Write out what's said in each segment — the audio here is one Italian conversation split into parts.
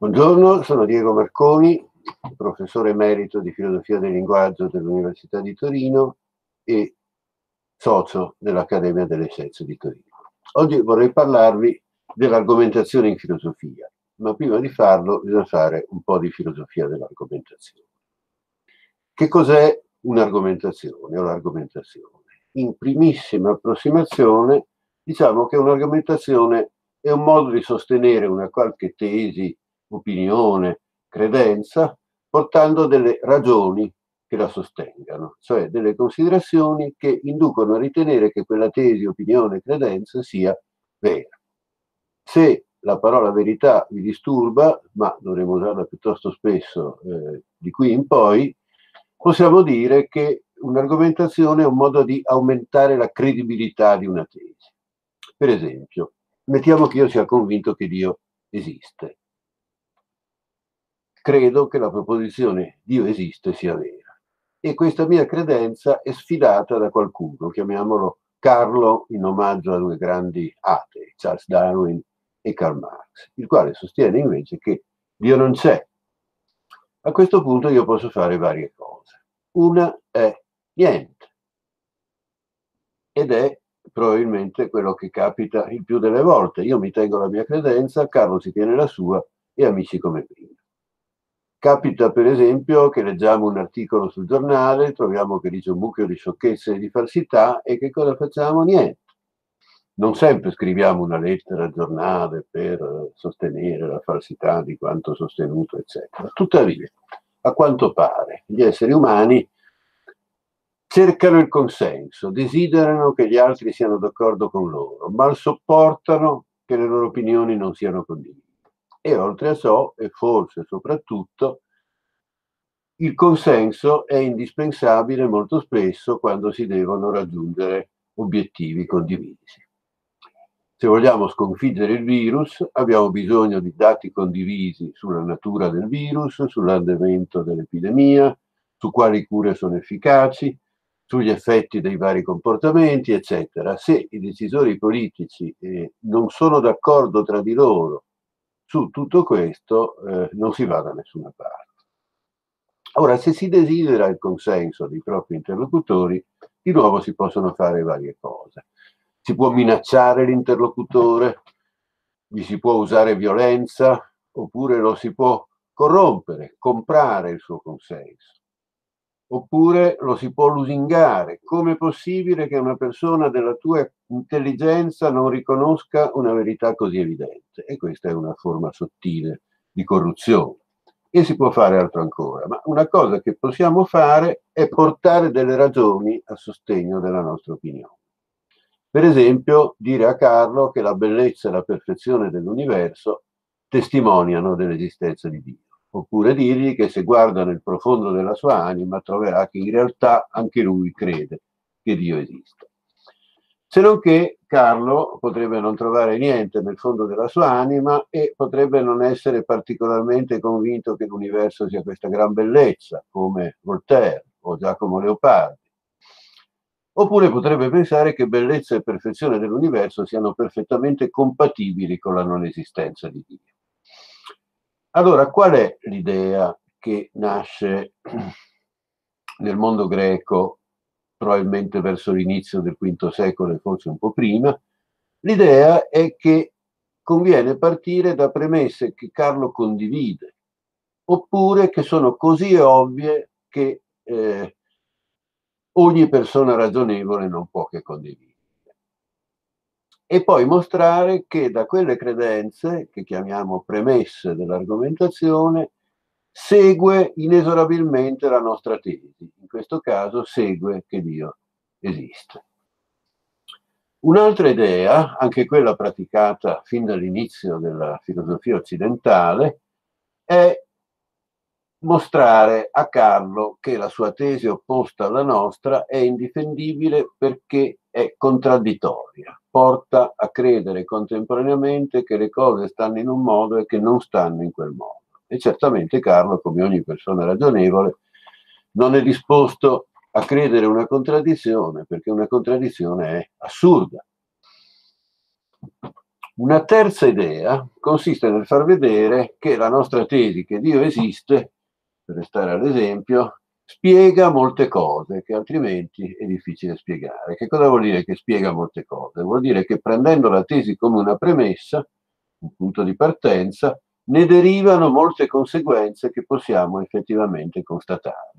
Buongiorno, sono Diego Marconi, professore emerito di filosofia del linguaggio dell'Università di Torino e socio dell'Accademia delle Scienze di Torino. Oggi vorrei parlarvi dell'argomentazione in filosofia, ma prima di farlo bisogna fare un po' di filosofia dell'argomentazione. Che cos'è un'argomentazione o l'argomentazione? In primissima approssimazione diciamo che un'argomentazione è un modo di sostenere una qualche tesi, opinione, credenza, portando delle ragioni che la sostengano, cioè delle considerazioni che inducono a ritenere che quella tesi, opinione, credenza sia vera. Se la parola verità vi disturba, ma dovremo usarla piuttosto spesso eh, di qui in poi, possiamo dire che un'argomentazione è un modo di aumentare la credibilità di una tesi. Per esempio, mettiamo che io sia convinto che Dio esiste. Credo che la proposizione Dio esiste sia vera. E questa mia credenza è sfidata da qualcuno, chiamiamolo Carlo in omaggio a due grandi atei, Charles Darwin e Karl Marx, il quale sostiene invece che Dio non c'è. A questo punto io posso fare varie cose. Una è niente. Ed è probabilmente quello che capita il più delle volte. Io mi tengo la mia credenza, Carlo si tiene la sua e amici come prima. Capita per esempio che leggiamo un articolo sul giornale, troviamo che dice un mucchio di sciocchezze e di falsità e che cosa facciamo? Niente. Non sempre scriviamo una lettera al giornale per sostenere la falsità di quanto sostenuto, eccetera. Tuttavia, a quanto pare, gli esseri umani cercano il consenso, desiderano che gli altri siano d'accordo con loro, ma sopportano che le loro opinioni non siano condivise. E oltre a ciò, e forse soprattutto, il consenso è indispensabile molto spesso quando si devono raggiungere obiettivi condivisi. Se vogliamo sconfiggere il virus, abbiamo bisogno di dati condivisi sulla natura del virus, sull'andamento dell'epidemia, su quali cure sono efficaci, sugli effetti dei vari comportamenti, eccetera. Se i decisori politici eh, non sono d'accordo tra di loro su tutto questo, eh, non si va da nessuna parte. Ora, se si desidera il consenso dei propri interlocutori, di nuovo si possono fare varie cose. Si può minacciare l'interlocutore, gli si può usare violenza, oppure lo si può corrompere, comprare il suo consenso oppure lo si può lusingare. Come è possibile che una persona della tua intelligenza non riconosca una verità così evidente? E questa è una forma sottile di corruzione. E si può fare altro ancora, ma una cosa che possiamo fare è portare delle ragioni a sostegno della nostra opinione. Per esempio, dire a Carlo che la bellezza e la perfezione dell'universo testimoniano dell'esistenza di Dio oppure dirgli che se guarda nel profondo della sua anima troverà che in realtà anche lui crede che Dio esista. Se non che Carlo potrebbe non trovare niente nel fondo della sua anima e potrebbe non essere particolarmente convinto che l'universo sia questa gran bellezza, come Voltaire o Giacomo Leopardi. Oppure potrebbe pensare che bellezza e perfezione dell'universo siano perfettamente compatibili con la non esistenza di Dio. Allora, qual è l'idea che nasce nel mondo greco, probabilmente verso l'inizio del V secolo e forse un po' prima? L'idea è che conviene partire da premesse che Carlo condivide, oppure che sono così ovvie che eh, ogni persona ragionevole non può che condividere e poi mostrare che da quelle credenze, che chiamiamo premesse dell'argomentazione, segue inesorabilmente la nostra tesi. In questo caso segue che Dio esiste. Un'altra idea, anche quella praticata fin dall'inizio della filosofia occidentale, è mostrare a Carlo che la sua tesi opposta alla nostra è indifendibile perché è contraddittoria, porta a credere contemporaneamente che le cose stanno in un modo e che non stanno in quel modo. E certamente Carlo, come ogni persona ragionevole, non è disposto a credere una contraddizione, perché una contraddizione è assurda. Una terza idea consiste nel far vedere che la nostra tesi che Dio esiste, per restare all'esempio, spiega molte cose che altrimenti è difficile spiegare. Che cosa vuol dire che spiega molte cose? Vuol dire che prendendo la tesi come una premessa, un punto di partenza, ne derivano molte conseguenze che possiamo effettivamente constatare.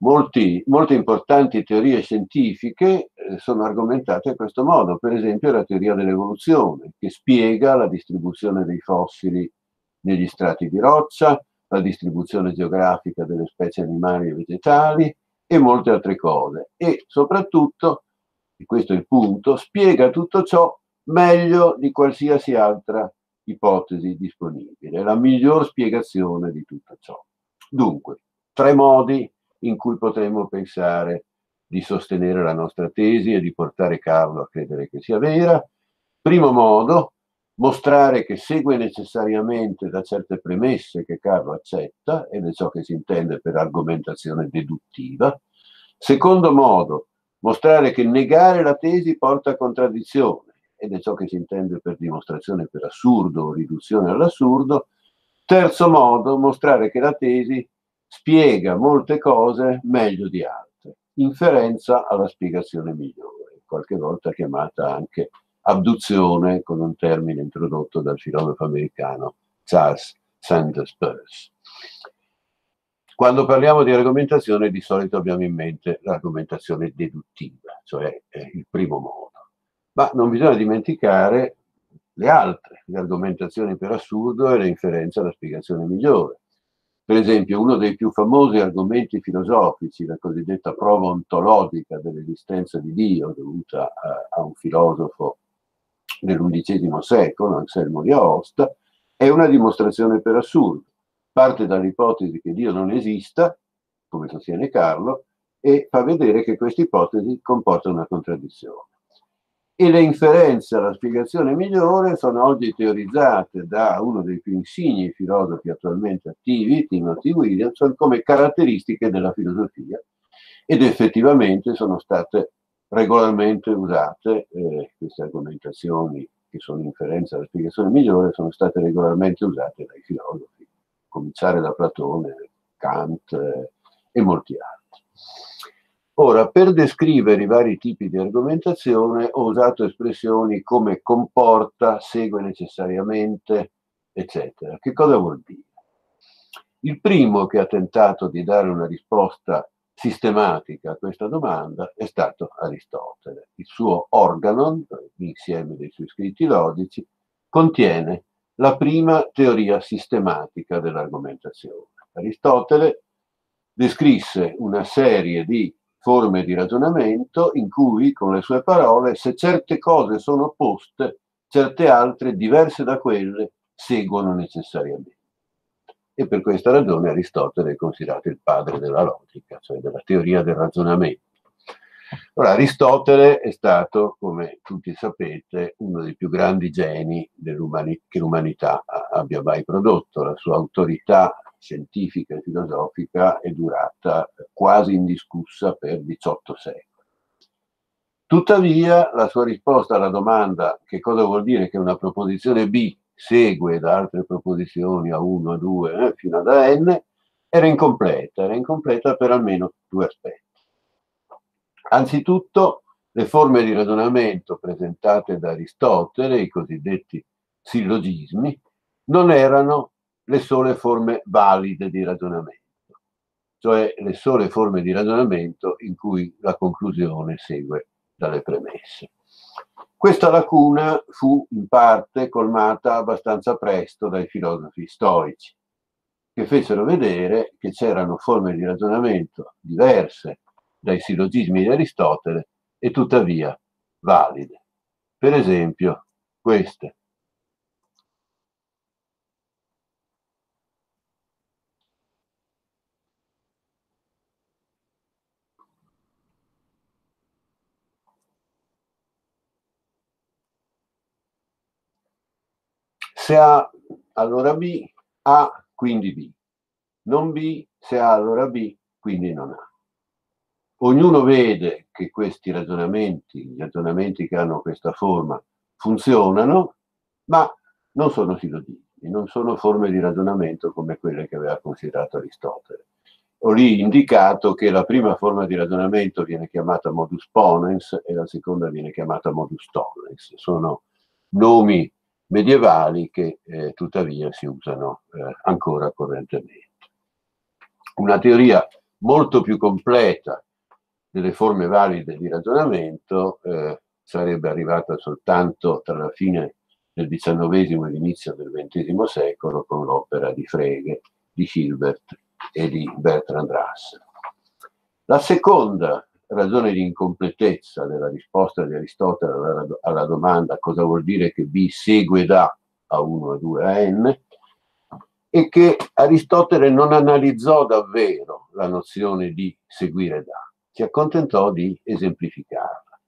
Molti, molte importanti teorie scientifiche eh, sono argomentate in questo modo, per esempio la teoria dell'evoluzione, che spiega la distribuzione dei fossili negli strati di roccia, la distribuzione geografica delle specie animali e vegetali e molte altre cose. E soprattutto, e questo è il punto, spiega tutto ciò meglio di qualsiasi altra ipotesi disponibile, la miglior spiegazione di tutto ciò. Dunque, tre modi in cui potremmo pensare di sostenere la nostra tesi e di portare Carlo a credere che sia vera. Primo modo, mostrare che segue necessariamente da certe premesse che Carlo accetta, ed è ciò che si intende per argomentazione deduttiva. Secondo modo, mostrare che negare la tesi porta a contraddizione, ed è ciò che si intende per dimostrazione per assurdo o riduzione all'assurdo. Terzo modo, mostrare che la tesi spiega molte cose meglio di altre, inferenza alla spiegazione migliore, qualche volta chiamata anche abduzione con un termine introdotto dal filosofo americano Charles Sanders Peirce. Quando parliamo di argomentazione di solito abbiamo in mente l'argomentazione deduttiva, cioè eh, il primo modo, ma non bisogna dimenticare le altre, le argomentazioni per assurdo e le inferenze alla spiegazione migliore. Per esempio, uno dei più famosi argomenti filosofici, la cosiddetta prova ontologica dell'esistenza di Dio, dovuta a, a un filosofo dell'undicesimo secolo, Anselmo di Aosta, è una dimostrazione per assurdo. Parte dall'ipotesi che Dio non esista, come sostiene Carlo, e fa vedere che questa ipotesi comporta una contraddizione e le inferenze alla spiegazione migliore sono oggi teorizzate da uno dei più insigni filosofi attualmente attivi, Timothy Williamson, come caratteristiche della filosofia ed effettivamente sono state regolarmente usate, eh, queste argomentazioni che sono inferenze alla spiegazione migliore, sono state regolarmente usate dai filosofi, a cominciare da Platone, Kant eh, e molti altri. Ora, per descrivere i vari tipi di argomentazione ho usato espressioni come comporta, segue necessariamente, eccetera. Che cosa vuol dire? Il primo che ha tentato di dare una risposta sistematica a questa domanda è stato Aristotele. Il suo organon, l'insieme dei suoi scritti logici, contiene la prima teoria sistematica dell'argomentazione. Aristotele descrisse una serie di forme di ragionamento in cui, con le sue parole, se certe cose sono opposte, certe altre, diverse da quelle, seguono necessariamente. E per questa ragione Aristotele è considerato il padre della logica, cioè della teoria del ragionamento. Ora, Aristotele è stato, come tutti sapete, uno dei più grandi geni che l'umanità abbia mai prodotto. La sua autorità scientifica e filosofica è durata quasi indiscussa per 18 secoli. Tuttavia, la sua risposta alla domanda che cosa vuol dire che una proposizione B segue da altre proposizioni a 1, a 2, eh, fino ad n, era incompleta, era incompleta per almeno due aspetti. Anzitutto, le forme di ragionamento presentate da Aristotele, i cosiddetti sillogismi, non erano le sole forme valide di ragionamento, cioè le sole forme di ragionamento in cui la conclusione segue dalle premesse. Questa lacuna fu in parte colmata abbastanza presto dai filosofi storici, che fecero vedere che c'erano forme di ragionamento diverse dai sillogismi di Aristotele e tuttavia valide. Per esempio, queste. Se A, allora B, A, quindi B. Non B, se A, allora B, quindi non A. Ognuno vede che questi ragionamenti, gli ragionamenti che hanno questa forma, funzionano ma non sono sillogismi, non sono forme di ragionamento come quelle che aveva considerato Aristotele. Ho lì indicato che la prima forma di ragionamento viene chiamata modus ponens e la seconda viene chiamata modus tollens. Sono nomi medievali che eh, tuttavia si usano eh, ancora correntemente. Una teoria molto più completa delle forme valide di ragionamento eh, sarebbe arrivata soltanto tra la fine del XIX e l'inizio del XX secolo con l'opera di Frege, di Hilbert e di Bertrand Russell. La seconda ragione di incompletezza della risposta di Aristotele alla, alla domanda cosa vuol dire che B segue da a 1, a 2, a n, è che Aristotele non analizzò davvero la nozione di seguire da, si accontentò di esemplificarla,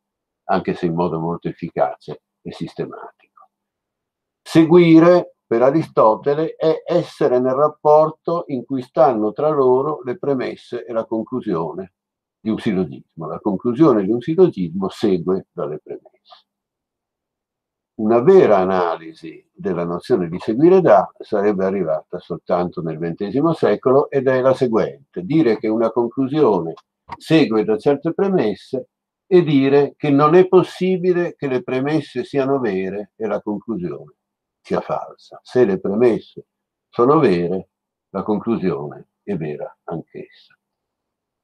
anche se in modo molto efficace e sistematico. Seguire per Aristotele è essere nel rapporto in cui stanno tra loro le premesse e la conclusione di un sillogismo. La conclusione di un sillogismo segue dalle premesse. Una vera analisi della nozione di seguire da sarebbe arrivata soltanto nel XX secolo ed è la seguente, dire che una conclusione segue da certe premesse e dire che non è possibile che le premesse siano vere e la conclusione sia falsa. Se le premesse sono vere, la conclusione è vera anch'essa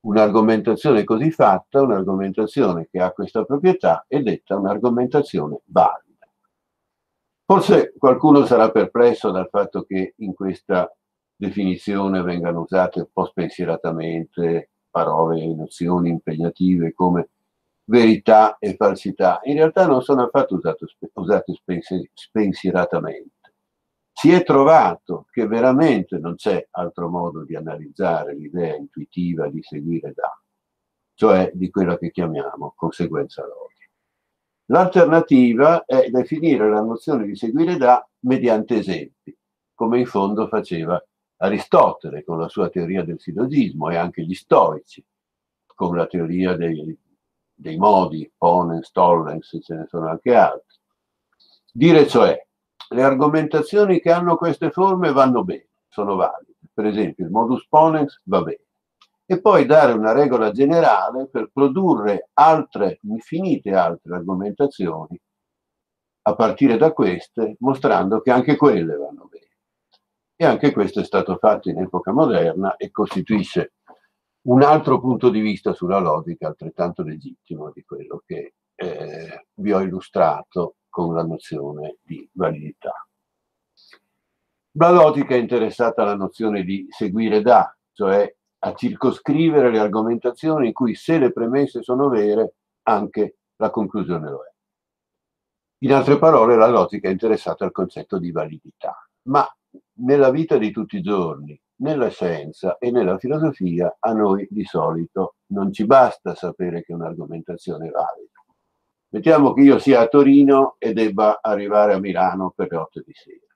un'argomentazione così fatta, un'argomentazione che ha questa proprietà, è detta un'argomentazione valida. Forse qualcuno sarà perplesso dal fatto che in questa definizione vengano usate un po' spensieratamente parole e nozioni impegnative come verità e falsità. In realtà non sono affatto usate, spensieratamente si è trovato che veramente non c'è altro modo di analizzare l'idea intuitiva di seguire da, cioè di quella che chiamiamo conseguenza logica. L'alternativa è definire la nozione di seguire da mediante esempi, come in fondo faceva Aristotele con la sua teoria del sillogismo e anche gli stoici con la teoria dei, dei modi, ponens, tollens, ce ne sono anche altri. Dire cioè le argomentazioni che hanno queste forme vanno bene, sono valide. Per esempio, il modus ponens va bene. E poi dare una regola generale per produrre altre, infinite altre argomentazioni a partire da queste, mostrando che anche quelle vanno bene. E anche questo è stato fatto in epoca moderna e costituisce un altro punto di vista sulla logica altrettanto legittimo di quello che eh, vi ho illustrato con la nozione di validità. La logica è interessata alla nozione di seguire da, cioè a circoscrivere le argomentazioni in cui se le premesse sono vere, anche la conclusione lo è. In altre parole, la logica è interessata al concetto di validità, ma nella vita di tutti i giorni, nella scienza e nella filosofia, a noi di solito non ci basta sapere che un'argomentazione è valida. Mettiamo che io sia a Torino e debba arrivare a Milano per le 8 di sera.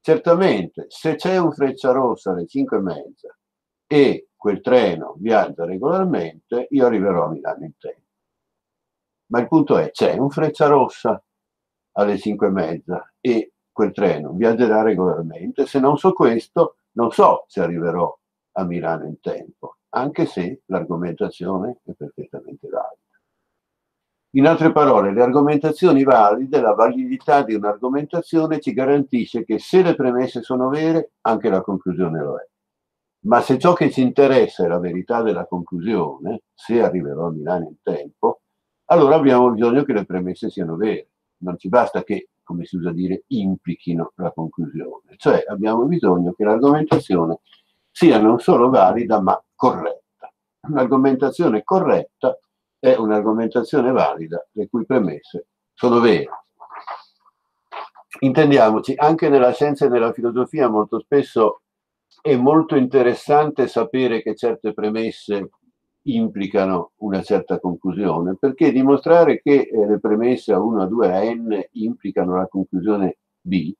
Certamente, se c'è un freccia rossa alle 5 e mezza e quel treno viaggia regolarmente, io arriverò a Milano in tempo. Ma il punto è, c'è un freccia rossa alle 5 e mezza e quel treno viaggerà regolarmente. Se non so questo, non so se arriverò a Milano in tempo, anche se l'argomentazione è perfettamente valida. In altre parole, le argomentazioni valide, la validità di un'argomentazione ci garantisce che se le premesse sono vere, anche la conclusione lo è. Ma se ciò che ci interessa è la verità della conclusione, se arriverò a Milano in tempo, allora abbiamo bisogno che le premesse siano vere. Non ci basta che, come si usa dire, implichino la conclusione. Cioè abbiamo bisogno che l'argomentazione sia non solo valida, ma corretta. Un'argomentazione corretta è un'argomentazione valida le cui premesse sono vere. Intendiamoci, anche nella scienza e nella filosofia molto spesso è molto interessante sapere che certe premesse implicano una certa conclusione, perché dimostrare che eh, le premesse A1, A2, A N implicano la conclusione B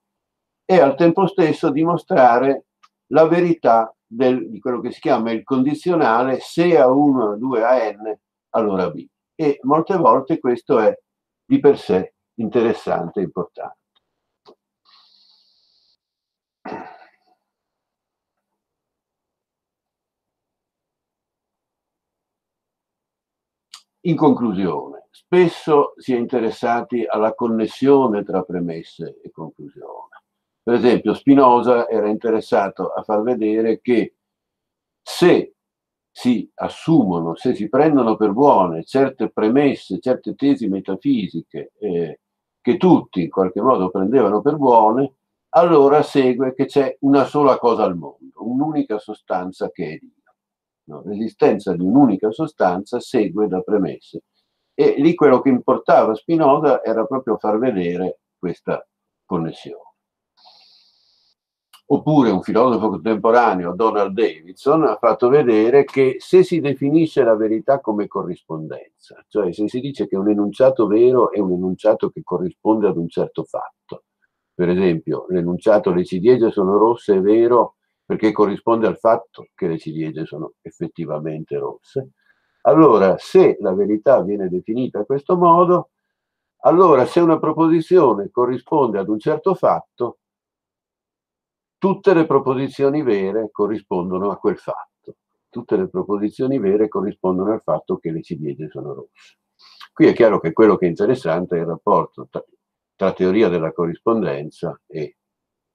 è al tempo stesso dimostrare la verità del, di quello che si chiama il condizionale se A1, A2, A N allora B. E molte volte questo è di per sé interessante e importante. In conclusione, spesso si è interessati alla connessione tra premesse e conclusione. Per esempio, Spinoza era interessato a far vedere che se si assumono, se si prendono per buone certe premesse, certe tesi metafisiche eh, che tutti in qualche modo prendevano per buone, allora segue che c'è una sola cosa al mondo, un'unica sostanza che è Dio. No? L'esistenza di un'unica sostanza segue da premesse. E lì quello che importava a Spinoza era proprio far vedere questa connessione. Oppure un filosofo contemporaneo, Donald Davidson, ha fatto vedere che se si definisce la verità come corrispondenza, cioè se si dice che un enunciato vero è un enunciato che corrisponde ad un certo fatto, per esempio l'enunciato le ciliegie sono rosse è vero perché corrisponde al fatto che le ciliegie sono effettivamente rosse, allora se la verità viene definita a questo modo, allora se una proposizione corrisponde ad un certo fatto, tutte le proposizioni vere corrispondono a quel fatto. Tutte le proposizioni vere corrispondono al fatto che le ciliegie sono rosse. Qui è chiaro che quello che è interessante è il rapporto tra, tra teoria della corrispondenza e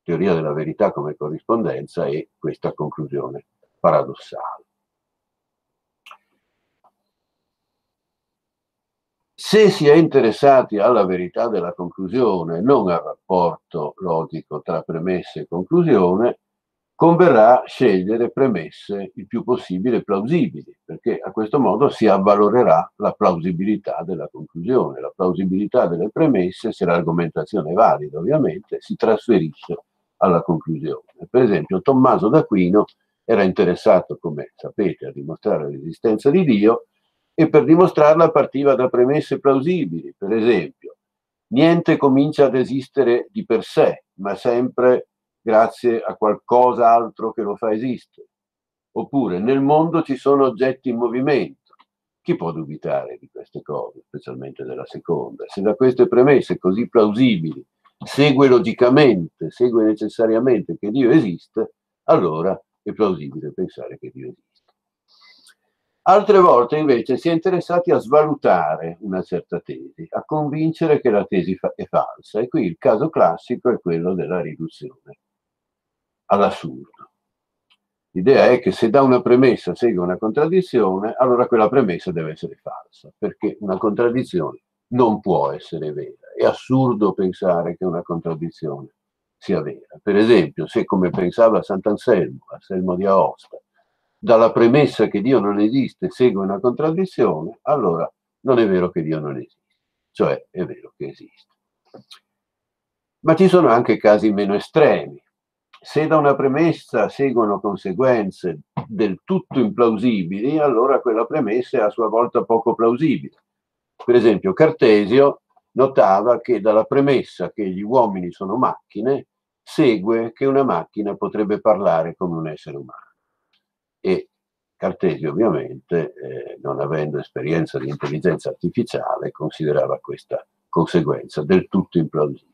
teoria della verità come corrispondenza e questa conclusione paradossale. Se si è interessati alla verità della conclusione, non al rapporto logico tra premesse e conclusione, converrà scegliere premesse il più possibile plausibili, perché a questo modo si avvalorerà la plausibilità della conclusione. La plausibilità delle premesse, se l'argomentazione è valida ovviamente, si trasferisce alla conclusione. Per esempio, Tommaso d'Aquino era interessato, come sapete, a dimostrare l'esistenza di Dio, e per dimostrarla partiva da premesse plausibili, per esempio, niente comincia ad esistere di per sé, ma sempre grazie a qualcosa altro che lo fa esistere. Oppure nel mondo ci sono oggetti in movimento. Chi può dubitare di queste cose, specialmente della seconda? Se da queste premesse così plausibili segue logicamente, segue necessariamente che Dio esiste, allora è plausibile pensare che Dio esiste. Altre volte invece si è interessati a svalutare una certa tesi, a convincere che la tesi fa- è falsa e qui il caso classico è quello della riduzione all'assurdo. L'idea è che se da una premessa segue una contraddizione, allora quella premessa deve essere falsa, perché una contraddizione non può essere vera. È assurdo pensare che una contraddizione sia vera. Per esempio, se come pensava Sant'Anselmo, Anselmo di Aosta, dalla premessa che Dio non esiste segue una contraddizione, allora non è vero che Dio non esiste, cioè è vero che esiste. Ma ci sono anche casi meno estremi. Se da una premessa seguono conseguenze del tutto implausibili, allora quella premessa è a sua volta poco plausibile. Per esempio, Cartesio notava che dalla premessa che gli uomini sono macchine, segue che una macchina potrebbe parlare come un essere umano e Cartesio ovviamente, eh, non avendo esperienza di intelligenza artificiale, considerava questa conseguenza del tutto implausibile.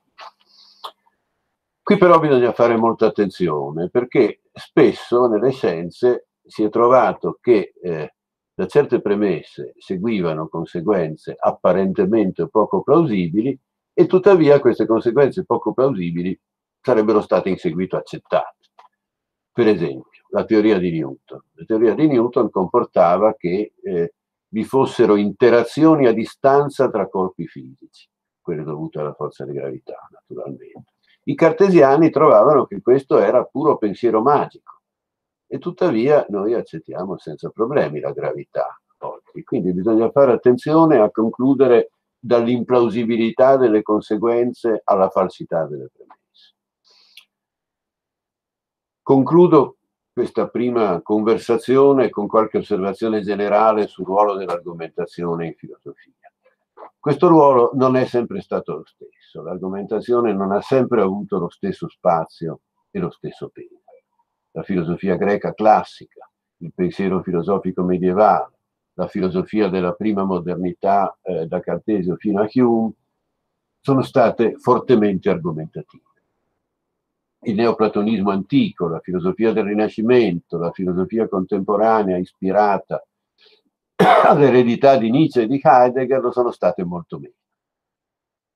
Qui però bisogna fare molta attenzione perché spesso nelle scienze si è trovato che eh, da certe premesse seguivano conseguenze apparentemente poco plausibili e tuttavia queste conseguenze poco plausibili sarebbero state in seguito accettate. Per esempio, la teoria di Newton. La teoria di Newton comportava che eh, vi fossero interazioni a distanza tra corpi fisici, quelle dovute alla forza di gravità, naturalmente. I cartesiani trovavano che questo era puro pensiero magico e tuttavia noi accettiamo senza problemi la gravità oggi. Quindi bisogna fare attenzione a concludere dall'implausibilità delle conseguenze alla falsità delle premesse. Concludo questa prima conversazione con qualche osservazione generale sul ruolo dell'argomentazione in filosofia. Questo ruolo non è sempre stato lo stesso, l'argomentazione non ha sempre avuto lo stesso spazio e lo stesso peso. La filosofia greca classica, il pensiero filosofico medievale, la filosofia della prima modernità eh, da Cartesio fino a Hume, sono state fortemente argomentative il neoplatonismo antico, la filosofia del Rinascimento, la filosofia contemporanea ispirata all'eredità di Nietzsche e di Heidegger lo sono state molto meno.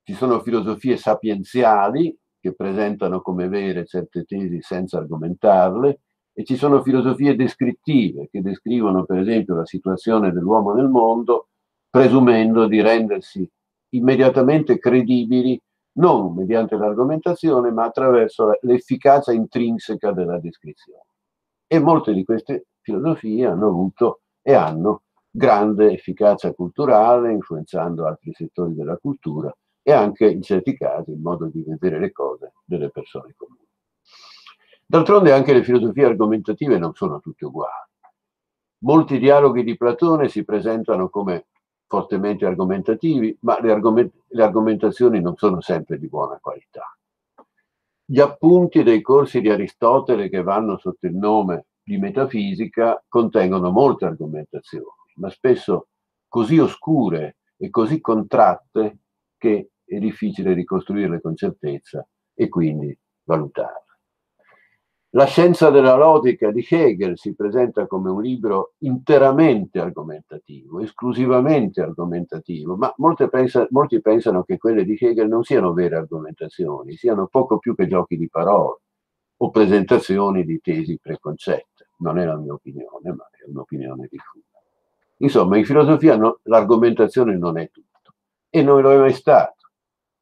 Ci sono filosofie sapienziali che presentano come vere certe tesi senza argomentarle e ci sono filosofie descrittive che descrivono per esempio la situazione dell'uomo nel mondo presumendo di rendersi immediatamente credibili non mediante l'argomentazione ma attraverso l'efficacia intrinseca della descrizione. E molte di queste filosofie hanno avuto e hanno grande efficacia culturale, influenzando altri settori della cultura e anche in certi casi il modo di vedere le cose delle persone comuni. D'altronde anche le filosofie argomentative non sono tutte uguali. Molti dialoghi di Platone si presentano come fortemente argomentativi, ma le, argoment le argomentazioni non sono sempre di buona qualità. Gli appunti dei corsi di Aristotele che vanno sotto il nome di metafisica contengono molte argomentazioni, ma spesso così oscure e così contratte che è difficile ricostruirle con certezza e quindi valutarle. La scienza della logica di Hegel si presenta come un libro interamente argomentativo, esclusivamente argomentativo, ma pensa, molti pensano che quelle di Hegel non siano vere argomentazioni, siano poco più che giochi di parole o presentazioni di tesi preconcette. Non è la mia opinione, ma è un'opinione diffusa. Insomma, in filosofia no, l'argomentazione non è tutto e non lo è mai stato,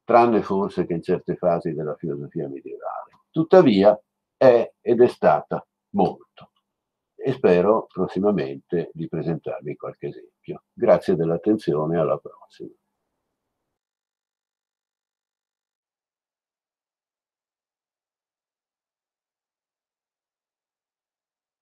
tranne forse che in certe fasi della filosofia medievale. Tuttavia, è ed è stata molto. E spero prossimamente di presentarvi qualche esempio. Grazie dell'attenzione, alla prossima.